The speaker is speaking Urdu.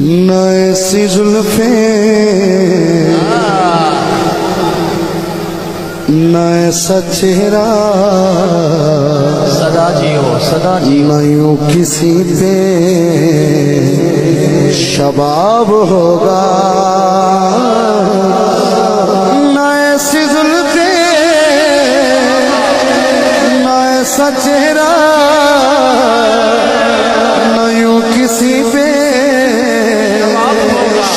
نہ ایسی زلفیں نہ ایسا چہرہ صدا جی ہو صدا جی نہ یوں کسی پہ شباب ہوگا۔ نہ ایسی زلفیں نہ ایسا چہرہ